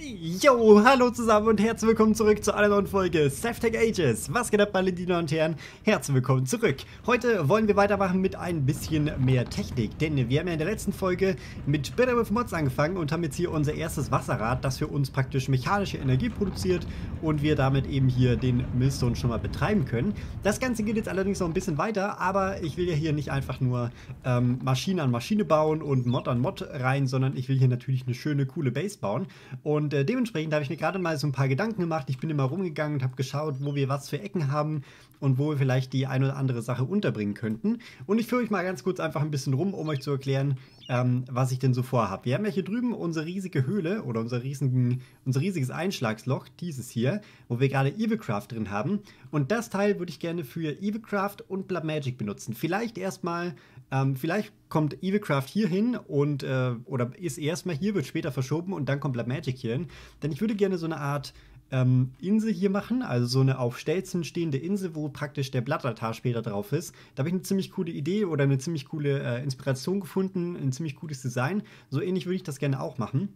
Yo, hallo zusammen und herzlich willkommen zurück zu einer neuen Folge Tech Ages. Was geht ab, meine Diener und Herren? Herzlich willkommen zurück. Heute wollen wir weitermachen mit ein bisschen mehr Technik, denn wir haben ja in der letzten Folge mit Better with Mods angefangen und haben jetzt hier unser erstes Wasserrad, das für uns praktisch mechanische Energie produziert und wir damit eben hier den Millstone schon mal betreiben können. Das Ganze geht jetzt allerdings noch ein bisschen weiter, aber ich will ja hier nicht einfach nur ähm, Maschine an Maschine bauen und Mod an Mod rein, sondern ich will hier natürlich eine schöne, coole Base bauen und und äh, dementsprechend habe ich mir gerade mal so ein paar Gedanken gemacht. Ich bin immer rumgegangen und habe geschaut, wo wir was für Ecken haben und wo wir vielleicht die eine oder andere Sache unterbringen könnten. Und ich führe euch mal ganz kurz einfach ein bisschen rum, um euch zu erklären, ähm, was ich denn so vorhabe. Wir haben ja hier drüben unsere riesige Höhle oder unser, riesigen, unser riesiges Einschlagsloch, dieses hier, wo wir gerade Evilcraft drin haben. Und das Teil würde ich gerne für Evilcraft und Blood Magic benutzen. Vielleicht erstmal, ähm, vielleicht kommt Evilcraft hier hin und äh, oder ist erstmal hier, wird später verschoben und dann kommt Blood Magic hier hin. Denn ich würde gerne so eine Art ähm, Insel hier machen, also so eine auf Stelzen stehende Insel, wo praktisch der Blattaltar später drauf ist. Da habe ich eine ziemlich coole Idee oder eine ziemlich coole äh, Inspiration gefunden, ein ziemlich cooles Design. So ähnlich würde ich das gerne auch machen.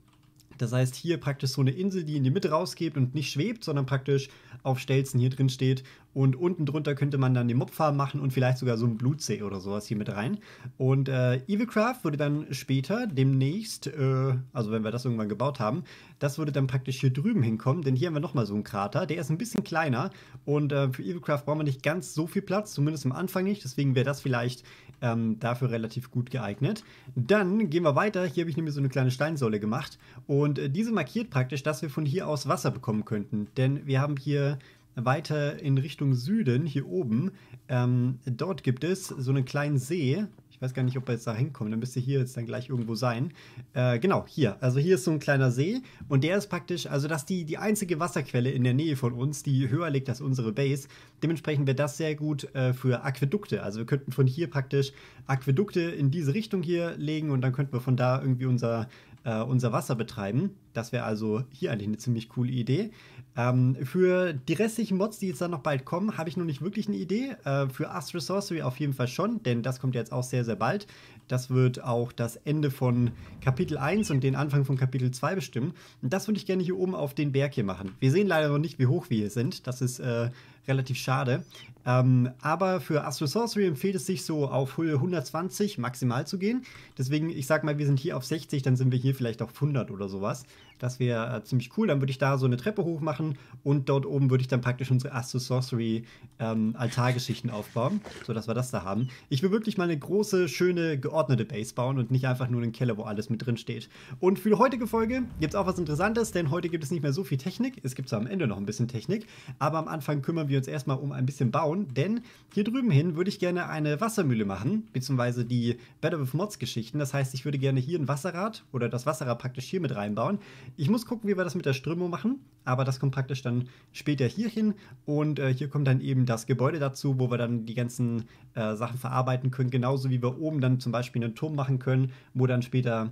Das heißt, hier praktisch so eine Insel, die in die Mitte rausgeht und nicht schwebt, sondern praktisch auf Stelzen hier drin steht. Und unten drunter könnte man dann die Mobfarm machen und vielleicht sogar so ein Blutsee oder sowas hier mit rein. Und äh, Evilcraft würde dann später, demnächst, äh, also wenn wir das irgendwann gebaut haben, das würde dann praktisch hier drüben hinkommen, denn hier haben wir nochmal so einen Krater. Der ist ein bisschen kleiner und äh, für Evilcraft brauchen wir nicht ganz so viel Platz, zumindest am Anfang nicht. Deswegen wäre das vielleicht ähm, dafür relativ gut geeignet. Dann gehen wir weiter. Hier habe ich nämlich so eine kleine Steinsäule gemacht und äh, diese markiert praktisch, dass wir von hier aus Wasser bekommen könnten. Denn wir haben hier weiter in Richtung Süden, hier oben, ähm, dort gibt es so einen kleinen See. Ich weiß gar nicht, ob wir jetzt da hinkommen. Dann müsste hier jetzt dann gleich irgendwo sein. Äh, genau, hier. Also hier ist so ein kleiner See und der ist praktisch, also das ist die, die einzige Wasserquelle in der Nähe von uns, die höher liegt als unsere Base. Dementsprechend wäre das sehr gut äh, für Aquädukte. Also wir könnten von hier praktisch Aquädukte in diese Richtung hier legen und dann könnten wir von da irgendwie unser äh, unser Wasser betreiben. Das wäre also hier eigentlich eine ziemlich coole Idee. Ähm, für die restlichen Mods, die jetzt dann noch bald kommen, habe ich noch nicht wirklich eine Idee. Äh, für Astro Sorcery auf jeden Fall schon, denn das kommt jetzt auch sehr, sehr bald. Das wird auch das Ende von Kapitel 1 und den Anfang von Kapitel 2 bestimmen. Und das würde ich gerne hier oben auf den Berg hier machen. Wir sehen leider noch nicht, wie hoch wir hier sind. Das ist äh, relativ schade. Ähm, aber für Astro Sorcery empfiehlt es sich so auf Höhe 120 maximal zu gehen. Deswegen, ich sag mal, wir sind hier auf 60, dann sind wir hier vielleicht auf 100 oder sowas. Das wäre äh, ziemlich cool. Dann würde ich da so eine Treppe hoch machen und dort oben würde ich dann praktisch unsere Astro Sorcery ähm, Altargeschichten aufbauen, sodass wir das da haben. Ich will wirklich mal eine große, schöne, geordnete Base bauen und nicht einfach nur einen Keller, wo alles mit drin steht. Und für die heutige Folge gibt es auch was Interessantes, denn heute gibt es nicht mehr so viel Technik. Es gibt zwar am Ende noch ein bisschen Technik, aber am Anfang kümmern wir uns erstmal um ein bisschen Bauen bauen, denn hier drüben hin würde ich gerne eine Wassermühle machen, beziehungsweise die Better with Mods Geschichten. Das heißt, ich würde gerne hier ein Wasserrad oder das Wasserrad praktisch hier mit reinbauen. Ich muss gucken, wie wir das mit der Strömung machen, aber das kommt praktisch dann später hier hin und äh, hier kommt dann eben das Gebäude dazu, wo wir dann die ganzen äh, Sachen verarbeiten können, genauso wie wir oben dann zum Beispiel einen Turm machen können, wo dann später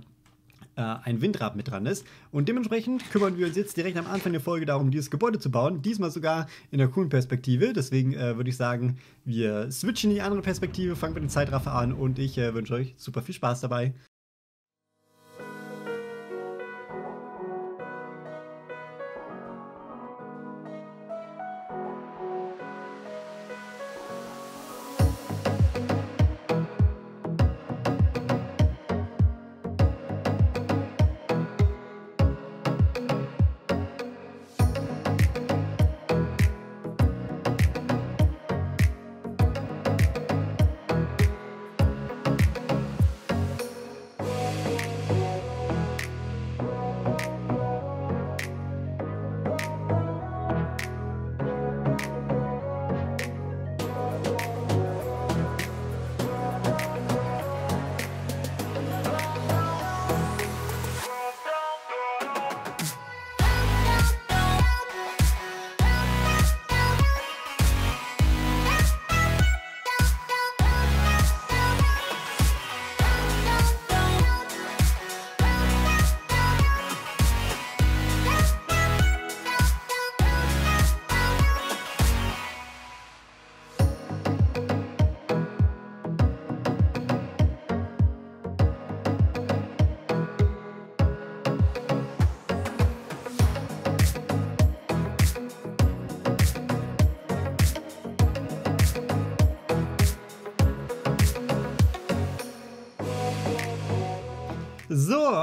äh, ein Windrad mit dran ist. Und dementsprechend kümmern wir uns jetzt direkt am Anfang der Folge darum, dieses Gebäude zu bauen. Diesmal sogar in der coolen Perspektive. Deswegen äh, würde ich sagen, wir switchen in die andere Perspektive, fangen mit dem Zeitraffer an und ich äh, wünsche euch super viel Spaß dabei.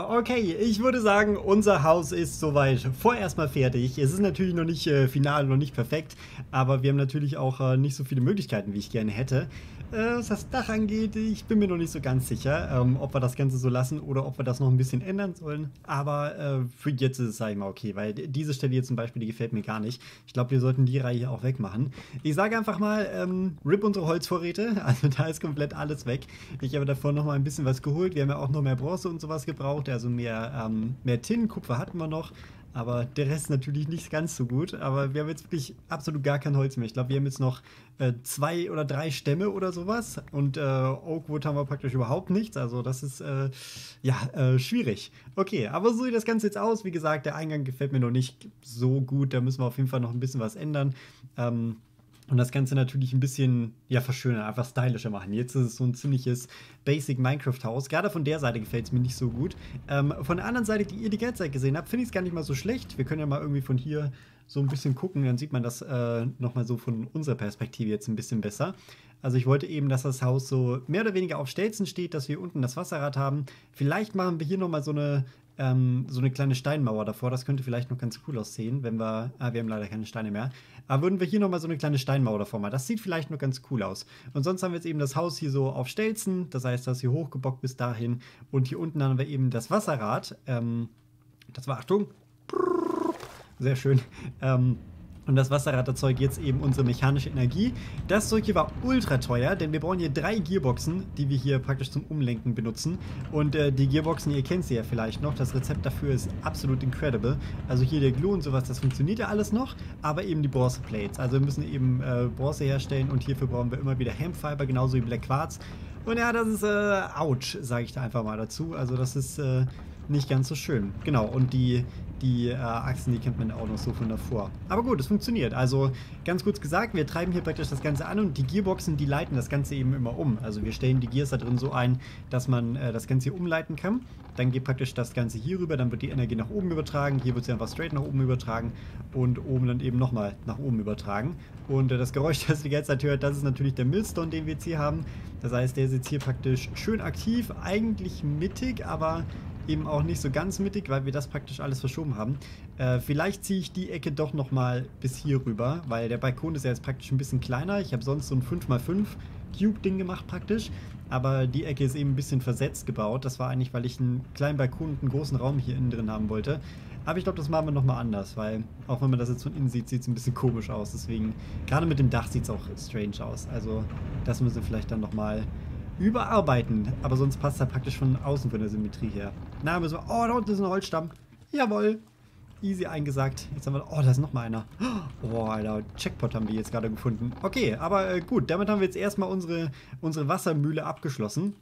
Okay, ich würde sagen, unser Haus ist soweit vorerst mal fertig. Es ist natürlich noch nicht äh, final, noch nicht perfekt, aber wir haben natürlich auch äh, nicht so viele Möglichkeiten, wie ich gerne hätte. Äh, was das Dach angeht, ich bin mir noch nicht so ganz sicher, ähm, ob wir das Ganze so lassen oder ob wir das noch ein bisschen ändern sollen. Aber äh, für jetzt ist es, sag ich mal, okay, weil diese Stelle hier zum Beispiel, die gefällt mir gar nicht. Ich glaube, wir sollten die Reihe hier auch wegmachen. Ich sage einfach mal, ähm, rip unsere Holzvorräte, also da ist komplett alles weg. Ich habe davor noch mal ein bisschen was geholt. Wir haben ja auch noch mehr Bronze und sowas gebraucht, also mehr, ähm, mehr Tin, Kupfer hatten wir noch. Aber der Rest natürlich nicht ganz so gut. Aber wir haben jetzt wirklich absolut gar kein Holz mehr. Ich glaube, wir haben jetzt noch äh, zwei oder drei Stämme oder sowas. Und äh, Oakwood haben wir praktisch überhaupt nichts. Also das ist äh, ja äh, schwierig. Okay, aber so sieht das Ganze jetzt aus. Wie gesagt, der Eingang gefällt mir noch nicht so gut. Da müssen wir auf jeden Fall noch ein bisschen was ändern. Ähm, und das Ganze natürlich ein bisschen ja, verschönern, einfach stylischer machen. Jetzt ist es so ein ziemliches Basic Minecraft-Haus. Gerade von der Seite gefällt es mir nicht so gut. Ähm, von der anderen Seite, die ihr die ganze Zeit gesehen habt, finde ich es gar nicht mal so schlecht. Wir können ja mal irgendwie von hier so ein bisschen gucken, dann sieht man das äh, nochmal so von unserer Perspektive jetzt ein bisschen besser. Also ich wollte eben, dass das Haus so mehr oder weniger auf Stelzen steht, dass wir unten das Wasserrad haben. Vielleicht machen wir hier nochmal so eine ähm, so eine kleine Steinmauer davor. Das könnte vielleicht noch ganz cool aussehen, wenn wir. Ah, wir haben leider keine Steine mehr. Aber würden wir hier nochmal so eine kleine Steinmauer davor machen. Das sieht vielleicht noch ganz cool aus. Und sonst haben wir jetzt eben das Haus hier so auf Stelzen. Das heißt, das hier hochgebockt bis dahin. Und hier unten haben wir eben das Wasserrad. Ähm, das war, Achtung. Sehr schön. Ähm, und das Wasserrad erzeugt jetzt eben unsere mechanische Energie. Das Zeug hier war ultra teuer, denn wir brauchen hier drei Gearboxen, die wir hier praktisch zum Umlenken benutzen. Und äh, die Gearboxen, ihr kennt sie ja vielleicht noch. Das Rezept dafür ist absolut incredible. Also hier der Glue und sowas, das funktioniert ja alles noch. Aber eben die Bronzeplates. Also wir müssen eben äh, Bronze herstellen und hierfür brauchen wir immer wieder Hempfiber, genauso wie Black Quartz. Und ja, das ist äh, ouch, sage ich da einfach mal dazu. Also das ist äh, nicht ganz so schön. Genau, und die, die äh, Achsen, die kennt man auch noch so von davor. Aber gut, es funktioniert. Also ganz kurz gesagt, wir treiben hier praktisch das Ganze an und die Gearboxen, die leiten das Ganze eben immer um. Also wir stellen die Gears da drin so ein, dass man äh, das Ganze hier umleiten kann. Dann geht praktisch das Ganze hier rüber, dann wird die Energie nach oben übertragen. Hier wird sie einfach straight nach oben übertragen und oben dann eben nochmal nach oben übertragen. Und äh, das Geräusch, das ihr die ganze Zeit hört, das ist natürlich der Millstone, den wir jetzt hier haben. Das heißt, der ist jetzt hier praktisch schön aktiv, eigentlich mittig, aber eben auch nicht so ganz mittig, weil wir das praktisch alles verschoben haben. Äh, vielleicht ziehe ich die Ecke doch nochmal bis hier rüber, weil der Balkon ist ja jetzt praktisch ein bisschen kleiner. Ich habe sonst so ein 5x5 Cube-Ding gemacht praktisch. Aber die Ecke ist eben ein bisschen versetzt gebaut. Das war eigentlich, weil ich einen kleinen Balkon und einen großen Raum hier innen drin haben wollte. Aber ich glaube, das machen wir nochmal anders, weil auch wenn man das jetzt von innen sieht, sieht es ein bisschen komisch aus. Deswegen, gerade mit dem Dach sieht es auch strange aus. Also das müssen wir vielleicht dann nochmal überarbeiten. Aber sonst passt er praktisch von außen von der Symmetrie her. Na, müssen wir. Oh, da unten ist ein Holzstamm. Jawohl. Easy eingesagt. Jetzt haben wir. Oh, da ist noch mal einer. Oh, Alter. Checkpot haben wir jetzt gerade gefunden. Okay, aber äh, gut. Damit haben wir jetzt erstmal unsere, unsere Wassermühle abgeschlossen.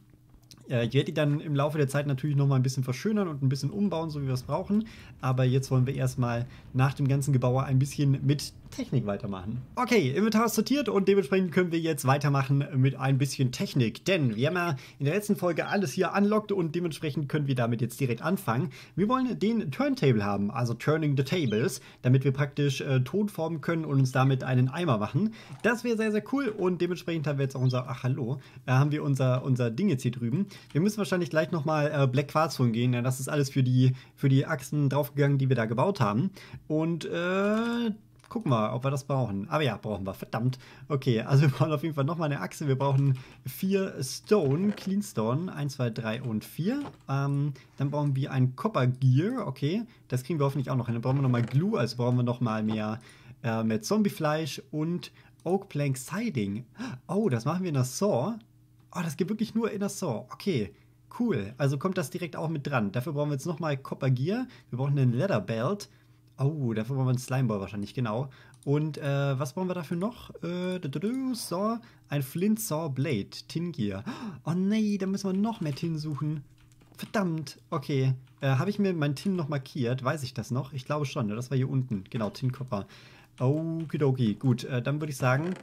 Äh, ich werde die dann im Laufe der Zeit natürlich noch mal ein bisschen verschönern und ein bisschen umbauen, so wie wir es brauchen. Aber jetzt wollen wir erstmal nach dem ganzen Gebauer ein bisschen mit Technik weitermachen. Okay, Inventar ist sortiert und dementsprechend können wir jetzt weitermachen mit ein bisschen Technik. Denn wir haben ja in der letzten Folge alles hier unlocked und dementsprechend können wir damit jetzt direkt anfangen. Wir wollen den Turntable haben, also Turning the Tables, damit wir praktisch äh, Ton formen können und uns damit einen Eimer machen. Das wäre sehr, sehr cool und dementsprechend haben wir jetzt auch unser, ach hallo, äh, haben wir unser, unser Ding jetzt hier drüben. Wir müssen wahrscheinlich gleich nochmal äh, Black Quartz holen gehen, denn das ist alles für die, für die Achsen draufgegangen, die wir da gebaut haben. Und äh, gucken wir, ob wir das brauchen. Aber ja, brauchen wir. Verdammt. Okay, also wir brauchen auf jeden Fall nochmal eine Achse. Wir brauchen vier Stone, Clean Stone. 1, 2, 3 und 4. Ähm, dann brauchen wir ein Copper Gear. Okay, das kriegen wir hoffentlich auch noch hin. Dann brauchen wir nochmal Glue, also brauchen wir nochmal mehr, äh, mehr Zombiefleisch und Oak Plank Siding. Oh, das machen wir in der Saw. Oh, das geht wirklich nur in der Saw. Okay. Cool, also kommt das direkt auch mit dran. Dafür brauchen wir jetzt nochmal Copper Gear. Wir brauchen einen Leather Belt. Oh, dafür brauchen wir einen Slimeball wahrscheinlich, genau. Und äh, was brauchen wir dafür noch? Äh, Saw, ein Flint Saw Blade, Tin Gear. Oh nee, da müssen wir noch mehr Tin suchen. Verdammt, okay. Äh, Habe ich mir mein Tin noch markiert? Weiß ich das noch? Ich glaube schon, ne? das war hier unten. Genau, Tin Copper. Okidoki, gut. Äh, dann würde ich sagen,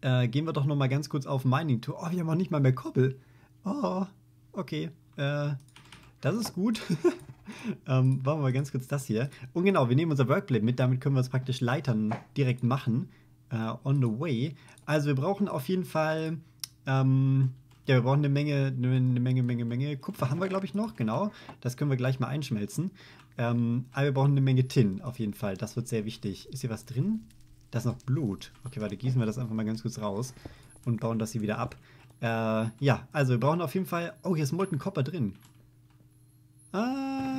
äh, gehen wir doch noch mal ganz kurz auf Mining Tour. Oh, wir haben auch nicht mal mehr Koppel. Oh, okay. Äh, das ist gut. ähm, machen wir mal ganz kurz das hier. Und genau, wir nehmen unser Workblade mit, damit können wir es praktisch Leitern direkt machen. Uh, on the way. Also wir brauchen auf jeden Fall, ähm, Ja, wir brauchen eine Menge, eine Menge, Menge, Menge. Kupfer haben wir, glaube ich, noch, genau. Das können wir gleich mal einschmelzen. Ähm, aber wir brauchen eine Menge Tin, auf jeden Fall. Das wird sehr wichtig. Ist hier was drin? Da ist noch Blut. Okay, warte, gießen wir das einfach mal ganz kurz raus und bauen das hier wieder ab. Äh, ja, also wir brauchen auf jeden Fall... Oh, hier ist Molten Copper drin. Ah,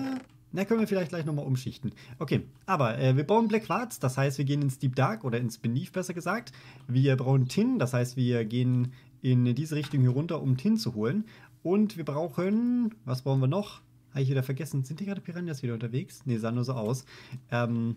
na, können wir vielleicht gleich nochmal umschichten. Okay, aber äh, wir bauen Black Quartz, das heißt, wir gehen ins Deep Dark oder ins Beneath besser gesagt. Wir brauchen Tin, das heißt, wir gehen in diese Richtung hier runter, um Tin zu holen. Und wir brauchen, was brauchen wir noch? Habe ich wieder vergessen, sind die gerade Piranhas wieder unterwegs? Ne, sah nur so aus. Ähm,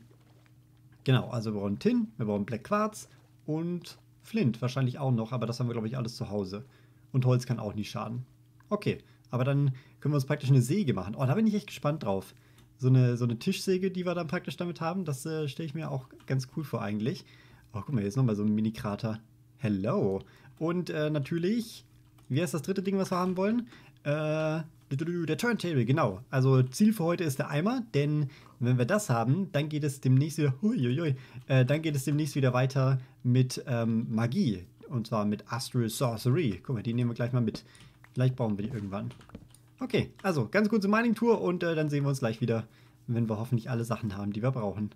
genau, also wir brauchen Tin, wir brauchen Black Quartz und Flint wahrscheinlich auch noch, aber das haben wir, glaube ich, alles zu Hause. Und Holz kann auch nie schaden. Okay, aber dann können wir uns praktisch eine Säge machen. Oh, da bin ich echt gespannt drauf. So eine, so eine Tischsäge, die wir dann praktisch damit haben, das äh, stelle ich mir auch ganz cool vor eigentlich. Oh, guck mal, hier ist nochmal so ein Mini-Krater. Hello. Und äh, natürlich, wie heißt das dritte Ding, was wir haben wollen? Äh, der Turntable, genau. Also Ziel für heute ist der Eimer, denn wenn wir das haben, dann geht es demnächst wieder, huiuiui, äh, dann geht es demnächst wieder weiter mit ähm, Magie. Und zwar mit Astral Sorcery. Guck mal, die nehmen wir gleich mal mit. Vielleicht brauchen wir die irgendwann. Okay, also ganz kurze Mining-Tour und äh, dann sehen wir uns gleich wieder, wenn wir hoffentlich alle Sachen haben, die wir brauchen.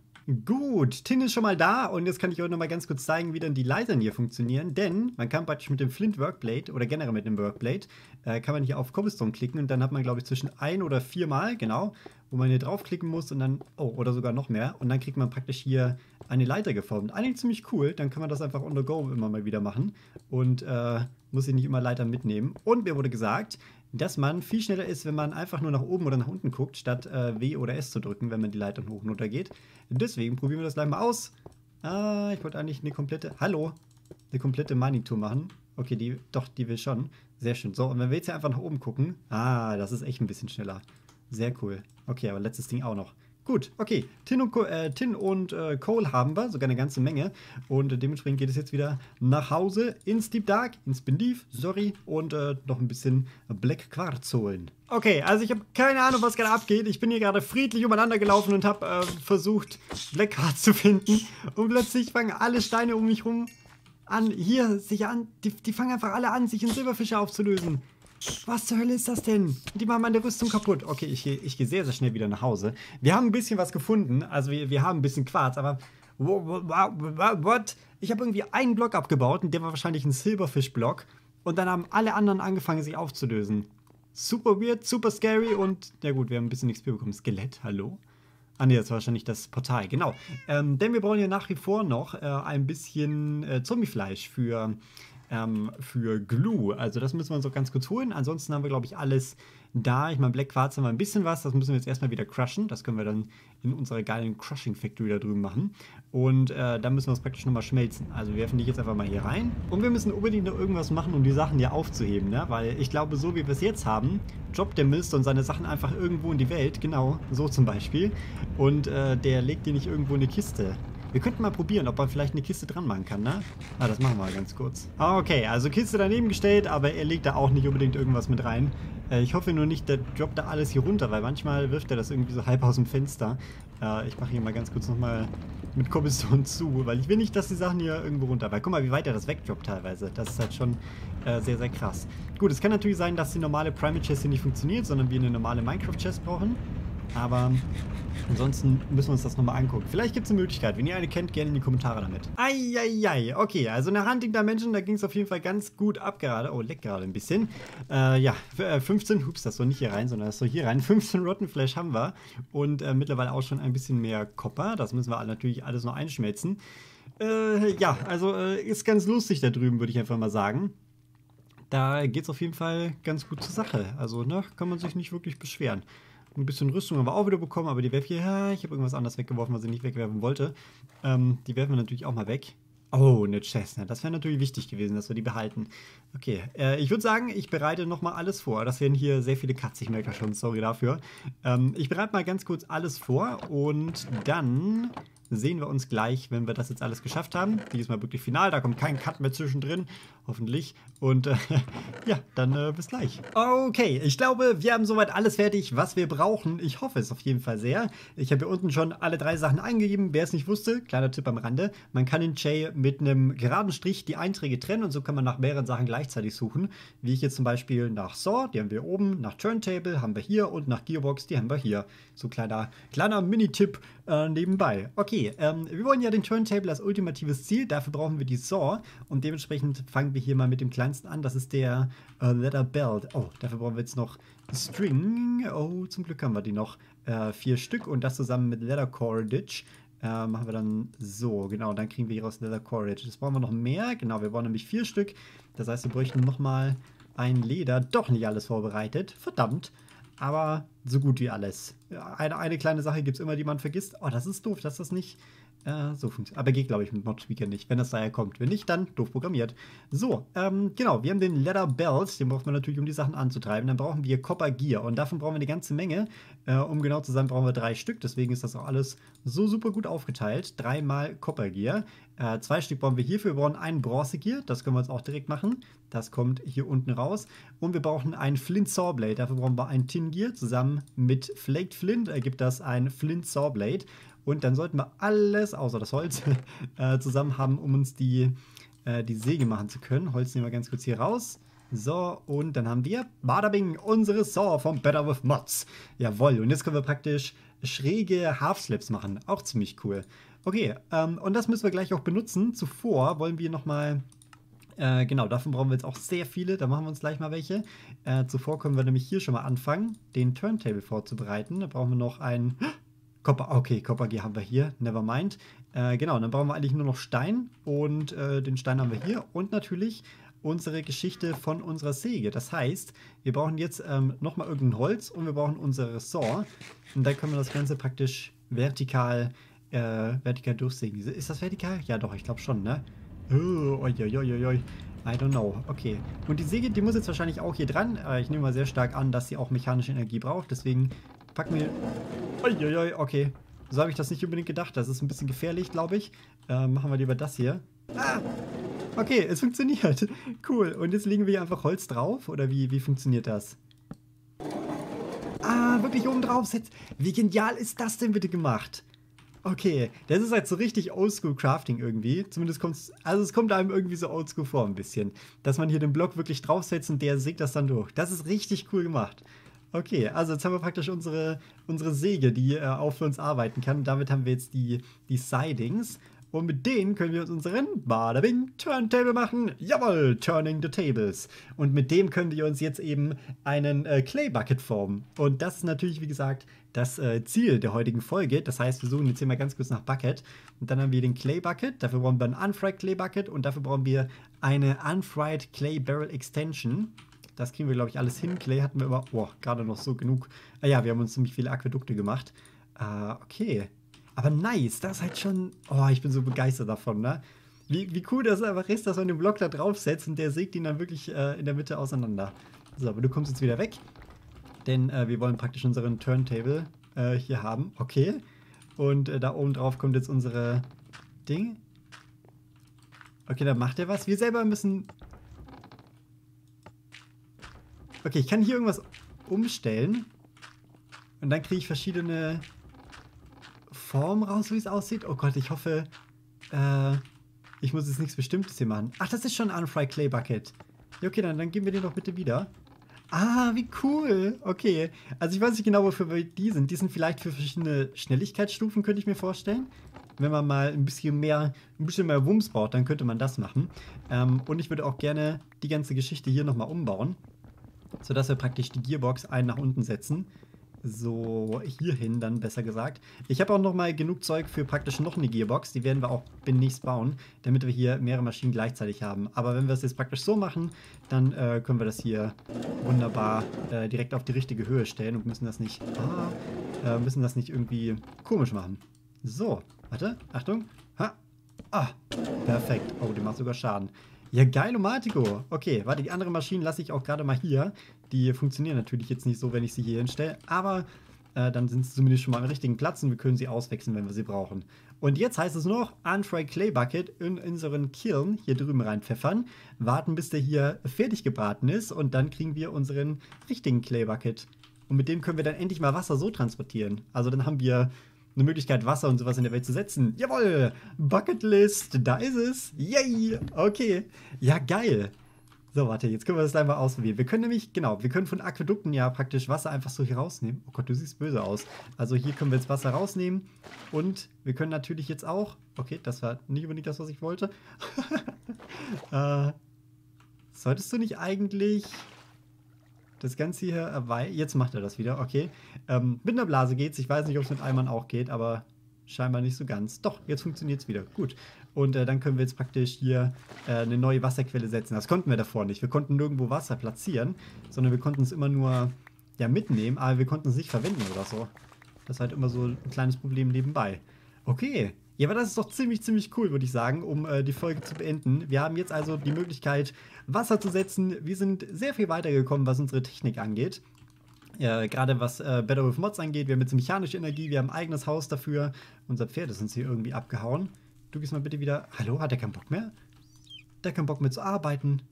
Gut, Tin ist schon mal da und jetzt kann ich euch noch mal ganz kurz zeigen, wie dann die Leitern hier funktionieren, denn man kann praktisch mit dem Flint Workblade oder generell mit dem Workblade, äh, kann man hier auf Cobblestone klicken und dann hat man glaube ich zwischen ein oder vier Mal, genau, wo man hier draufklicken muss und dann, oh, oder sogar noch mehr und dann kriegt man praktisch hier eine Leiter geformt. Eigentlich ziemlich cool, dann kann man das einfach on the go immer mal wieder machen und äh, muss sich nicht immer Leiter mitnehmen. Und mir wurde gesagt, dass man viel schneller ist, wenn man einfach nur nach oben oder nach unten guckt, statt äh, W oder S zu drücken, wenn man die Leitern hoch und runter geht. Deswegen probieren wir das gleich mal aus. Ah, ich wollte eigentlich eine komplette, hallo, eine komplette Mining-Tour machen. Okay, die, doch, die will schon. Sehr schön. So, und wenn wir jetzt hier einfach nach oben gucken, ah, das ist echt ein bisschen schneller. Sehr cool. Okay, aber letztes Ding auch noch. Gut, okay. Tin und, äh, Tin und äh, Coal haben wir, sogar eine ganze Menge. Und äh, dementsprechend geht es jetzt wieder nach Hause ins Deep Dark, ins Bendiv, sorry, und äh, noch ein bisschen Black Quartz holen. Okay, also ich habe keine Ahnung, was gerade abgeht. Ich bin hier gerade friedlich umeinander gelaufen und habe äh, versucht, Black Quartz zu finden. Und plötzlich fangen alle Steine um mich rum an, hier, sich an, die, die fangen einfach alle an, sich in Silberfische aufzulösen. Was zur Hölle ist das denn? Die machen meine Rüstung kaputt. Okay, ich, ich gehe sehr, sehr schnell wieder nach Hause. Wir haben ein bisschen was gefunden. Also wir, wir haben ein bisschen Quarz, aber... What? Ich habe irgendwie einen Block abgebaut und der war wahrscheinlich ein Silberfisch-Block. Und dann haben alle anderen angefangen, sich aufzulösen. Super weird, super scary und... Ja gut, wir haben ein bisschen XP bekommen. Skelett, hallo? Ah ne, das ist wahrscheinlich das Portal, genau. Ähm, denn wir brauchen ja nach wie vor noch äh, ein bisschen äh, Zombiefleisch für ähm, für Glue. Also das müssen wir uns auch ganz kurz holen. Ansonsten haben wir, glaube ich, alles da. Ich meine, Black Quartz haben wir ein bisschen was. Das müssen wir jetzt erstmal wieder crushen. Das können wir dann in unserer geilen Crushing Factory da drüben machen. Und äh, dann müssen wir es praktisch nochmal schmelzen. Also wir werfen die jetzt einfach mal hier rein. Und wir müssen unbedingt noch irgendwas machen, um die Sachen hier aufzuheben. Ne? Weil ich glaube, so wie wir es jetzt haben, droppt der Mist und seine Sachen einfach irgendwo in die Welt. Genau, so zum Beispiel. Und äh, der legt die nicht irgendwo in eine Kiste. Wir könnten mal probieren, ob man vielleicht eine Kiste dran machen kann, ne? Ah, das machen wir ganz kurz. Ah, okay, also Kiste daneben gestellt, aber er legt da auch nicht unbedingt irgendwas mit rein. Äh, ich hoffe nur nicht, der droppt da alles hier runter, weil manchmal wirft er das irgendwie so halb aus dem Fenster. Äh, ich mache hier mal ganz kurz nochmal mit Cobblestone zu, weil ich will nicht, dass die Sachen hier irgendwo runter... Weil guck mal, wie weit er das wegdroppt teilweise. Das ist halt schon äh, sehr, sehr krass. Gut, es kann natürlich sein, dass die normale Primate Chest hier nicht funktioniert, sondern wir eine normale Minecraft Chest brauchen. Aber ansonsten müssen wir uns das nochmal angucken. Vielleicht gibt es eine Möglichkeit. Wenn ihr eine kennt, gerne in die Kommentare damit. Eieiei. Okay, also nach Hunting Dimension, da ging es auf jeden Fall ganz gut ab gerade. Oh, leckt gerade ein bisschen. Äh, ja, 15, äh, hups, das soll nicht hier rein, sondern das soll hier rein. 15 Rotten Flash haben wir. Und äh, mittlerweile auch schon ein bisschen mehr Copper. Das müssen wir natürlich alles noch einschmelzen. Äh, ja, also äh, ist ganz lustig da drüben, würde ich einfach mal sagen da geht es auf jeden Fall ganz gut zur Sache. Also, ne, kann man sich nicht wirklich beschweren. Ein bisschen Rüstung haben wir auch wieder bekommen, aber die werfe ich, ja, ich habe irgendwas anderes weggeworfen, was ich nicht wegwerfen wollte. Ähm, die werfen wir natürlich auch mal weg. Oh, eine Chestnut. Das wäre natürlich wichtig gewesen, dass wir die behalten. Okay, äh, ich würde sagen, ich bereite nochmal alles vor. Das werden hier sehr viele Cuts, ich merke schon, sorry dafür. Ähm, ich bereite mal ganz kurz alles vor und dann sehen wir uns gleich, wenn wir das jetzt alles geschafft haben. Diesmal wirklich final, da kommt kein Cut mehr zwischendrin, hoffentlich. Und äh, ja, dann äh, bis gleich. Okay, ich glaube, wir haben soweit alles fertig, was wir brauchen. Ich hoffe es auf jeden Fall sehr. Ich habe hier unten schon alle drei Sachen eingegeben. Wer es nicht wusste, kleiner Tipp am Rande, man kann in Jay mit einem geraden Strich die Einträge trennen und so kann man nach mehreren Sachen gleichzeitig suchen. Wie ich jetzt zum Beispiel nach Saw, die haben wir oben, nach Turntable haben wir hier und nach Gearbox, die haben wir hier. So kleiner, kleiner Mini-Tipp äh, nebenbei. Okay, ähm, wir wollen ja den Turntable als ultimatives Ziel, dafür brauchen wir die Saw und dementsprechend fangen wir hier mal mit dem kleinsten an. Das ist der äh, Leather Belt. Oh, dafür brauchen wir jetzt noch String. Oh, zum Glück haben wir die noch. Äh, vier Stück und das zusammen mit Leather Cordage. Äh, machen wir dann so, genau, dann kriegen wir hier aus Leather Cordage. Das brauchen wir noch mehr, genau, wir brauchen nämlich vier Stück. Das heißt, wir bräuchten nochmal ein Leder. Doch nicht alles vorbereitet, verdammt aber so gut wie alles. Eine, eine kleine Sache gibt es immer, die man vergisst. Oh, das ist doof, dass das nicht äh, so funktioniert. Aber geht, glaube ich, mit Mod-Tweaker nicht, wenn das daher kommt. Wenn nicht, dann doof programmiert. So, ähm, genau, wir haben den Leather Belt, den braucht man natürlich, um die Sachen anzutreiben. Dann brauchen wir Copper Gear und davon brauchen wir eine ganze Menge. Äh, um genau zu sein, brauchen wir drei Stück, deswegen ist das auch alles so super gut aufgeteilt. Dreimal Copper Gear. Äh, zwei Stück brauchen wir hierfür. Wir brauchen einen Bronze Gear, das können wir jetzt auch direkt machen. Das kommt hier unten raus. Und wir brauchen ein Flint Saw Blade. Dafür brauchen wir ein Tin Gear zusammen mit Flaked Flint ergibt das ein Flint Saw Blade. Und dann sollten wir alles, außer das Holz, äh, zusammen haben, um uns die, äh, die Säge machen zu können. Holz nehmen wir ganz kurz hier raus. So, und dann haben wir, Badabing, unsere Saw von Better With Mods. Jawohl, und jetzt können wir praktisch schräge Half-Slips machen. Auch ziemlich cool. Okay, ähm, und das müssen wir gleich auch benutzen. Zuvor wollen wir nochmal äh, genau, davon brauchen wir jetzt auch sehr viele. Da machen wir uns gleich mal welche. Äh, zuvor können wir nämlich hier schon mal anfangen, den Turntable vorzubereiten. Da brauchen wir noch einen Copper, okay, Copper G haben wir hier, never mind. Äh, genau, dann brauchen wir eigentlich nur noch Stein und äh, den Stein haben wir hier und natürlich unsere Geschichte von unserer Säge. Das heißt, wir brauchen jetzt ähm, nochmal irgendein Holz und wir brauchen unsere Saw und dann können wir das Ganze praktisch vertikal, äh, vertikal durchsägen. Ist das vertikal? Ja doch, ich glaube schon, ne? Oh, oi. I don't know. Okay. Und die Säge, die muss jetzt wahrscheinlich auch hier dran. Äh, ich nehme mal sehr stark an, dass sie auch mechanische Energie braucht. Deswegen packen wir... Uiuiui, okay. So habe ich das nicht unbedingt gedacht. Das ist ein bisschen gefährlich, glaube ich. Äh, machen wir lieber das hier. Ah! Okay, es funktioniert. Cool. Und jetzt legen wir hier einfach Holz drauf? Oder wie, wie funktioniert das? Ah, wirklich oben drauf setzt. Wie genial ist das denn bitte gemacht? Okay, das ist halt so richtig Oldschool Crafting irgendwie. Zumindest kommt es, also es kommt einem irgendwie so Oldschool vor ein bisschen. Dass man hier den Block wirklich draufsetzt und der sägt das dann durch. Das ist richtig cool gemacht. Okay, also jetzt haben wir praktisch unsere, unsere Säge, die äh, auch für uns arbeiten kann. Damit haben wir jetzt die, die Sidings. Und mit denen können wir uns unseren Badabing Turntable machen. Jawohl, Turning the Tables. Und mit dem können wir uns jetzt eben einen äh, Clay Bucket formen. Und das ist natürlich, wie gesagt, das äh, Ziel der heutigen Folge. Das heißt, wir suchen jetzt hier mal ganz kurz nach Bucket. Und dann haben wir den Clay Bucket. Dafür brauchen wir einen Unfried Clay Bucket. Und dafür brauchen wir eine Unfried Clay Barrel Extension. Das kriegen wir, glaube ich, alles hin. Clay hatten wir immer, boah, gerade noch so genug. Ah ja, wir haben uns ziemlich viele Aquädukte gemacht. Äh, okay. Aber nice, das ist halt schon, oh, ich bin so begeistert davon, ne? Wie, wie cool das einfach ist, dass man den Block da draufsetzt und der sägt ihn dann wirklich äh, in der Mitte auseinander. So, aber du kommst jetzt wieder weg. Denn äh, wir wollen praktisch unseren Turntable äh, hier haben. Okay. Und äh, da oben drauf kommt jetzt unsere Ding. Okay, da macht er was. Wir selber müssen Okay, ich kann hier irgendwas umstellen. Und dann kriege ich verschiedene Formen raus, wie es aussieht. Oh Gott, ich hoffe, äh, ich muss jetzt nichts Bestimmtes hier machen. Ach, das ist schon ein Unfried Clay Bucket. Ja, okay, dann, dann geben wir den doch bitte wieder. Ah, wie cool. Okay. Also ich weiß nicht genau, wofür wir die sind. Die sind vielleicht für verschiedene Schnelligkeitsstufen, könnte ich mir vorstellen. Wenn man mal ein bisschen mehr, ein bisschen mehr Wumms braucht, dann könnte man das machen. Ähm, und ich würde auch gerne die ganze Geschichte hier nochmal umbauen sodass wir praktisch die Gearbox ein nach unten setzen. So, hierhin dann besser gesagt. Ich habe auch noch mal genug Zeug für praktisch noch eine Gearbox. Die werden wir auch demnächst bauen, damit wir hier mehrere Maschinen gleichzeitig haben. Aber wenn wir es jetzt praktisch so machen, dann äh, können wir das hier wunderbar äh, direkt auf die richtige Höhe stellen und müssen das nicht, ah, äh, müssen das nicht irgendwie komisch machen. So, warte, Achtung. Ha. Ah, perfekt. Oh, die macht sogar Schaden. Ja, geil, Matico. Okay, warte, die anderen Maschinen lasse ich auch gerade mal hier. Die funktionieren natürlich jetzt nicht so, wenn ich sie hier hinstelle. Aber Äh, dann sind sie zumindest schon mal am richtigen Platz und wir können sie auswechseln, wenn wir sie brauchen. Und jetzt heißt es noch, Unfry Clay Bucket in unseren Kiln hier drüben reinpfeffern, warten, bis der hier fertig gebraten ist und dann kriegen wir unseren richtigen Clay Bucket. Und mit dem können wir dann endlich mal Wasser so transportieren. Also dann haben wir eine Möglichkeit, Wasser und sowas in der Welt zu setzen. Jawohl! Bucketlist, da ist es. Yay! Okay. Ja, geil. So, warte, jetzt können wir das einmal ausprobieren. Wir können nämlich, genau, wir können von Aquädukten ja praktisch Wasser einfach so hier rausnehmen. Oh Gott, du siehst böse aus. Also hier können wir jetzt Wasser rausnehmen. Und wir können natürlich jetzt auch, okay, das war nicht unbedingt das, was ich wollte. äh, solltest du nicht eigentlich das Ganze hier erweitern? Jetzt macht er das wieder, okay. Ähm, mit einer Blase geht's. Ich weiß nicht, ob es mit Eimern auch geht, aber scheinbar nicht so ganz. Doch, jetzt funktioniert es wieder. Gut. Und äh, dann können wir jetzt praktisch hier äh, eine neue Wasserquelle setzen. Das konnten wir davor nicht. Wir konnten nirgendwo Wasser platzieren, sondern wir konnten es immer nur ja, mitnehmen, aber wir konnten es nicht verwenden oder so. Das ist halt immer so ein kleines Problem nebenbei. Okay. Ja, aber das ist doch ziemlich, ziemlich cool, würde ich sagen, um äh, die Folge zu beenden. Wir haben jetzt also die Möglichkeit, Wasser zu setzen. Wir sind sehr viel weitergekommen, was unsere Technik angeht. Äh, Gerade was äh, Better with Mods angeht, wir haben jetzt mechanische Energie, wir haben ein eigenes Haus dafür. Unser Pferd ist uns hier irgendwie abgehauen. Du gehst mal bitte wieder. Hallo, hat er keinen Bock mehr? Der hat keinen Bock mehr zu arbeiten.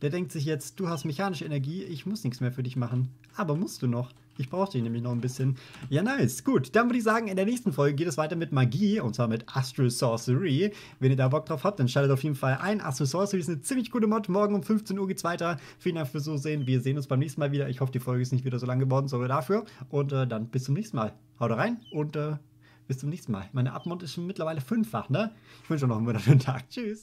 Der denkt sich jetzt, du hast mechanische Energie, ich muss nichts mehr für dich machen. Aber musst du noch. Ich brauche dich nämlich noch ein bisschen. Ja, nice. Gut, dann würde ich sagen, in der nächsten Folge geht es weiter mit Magie, und zwar mit Astro Sorcery. Wenn ihr da Bock drauf habt, dann schaltet auf jeden Fall ein. Astro Sorcery ist eine ziemlich gute Mod. Morgen um 15 Uhr geht's weiter. Vielen Dank fürs Zusehen. Wir sehen uns beim nächsten Mal wieder. Ich hoffe, die Folge ist nicht wieder so lang geworden. Sorry dafür. Und äh, dann bis zum nächsten Mal. Haut rein und äh, bis zum nächsten Mal. Meine Abmont ist schon mittlerweile fünffach, ne? Ich wünsche euch noch einen wunderschönen Tag. Tschüss.